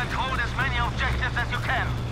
and hold as many objectives as you can.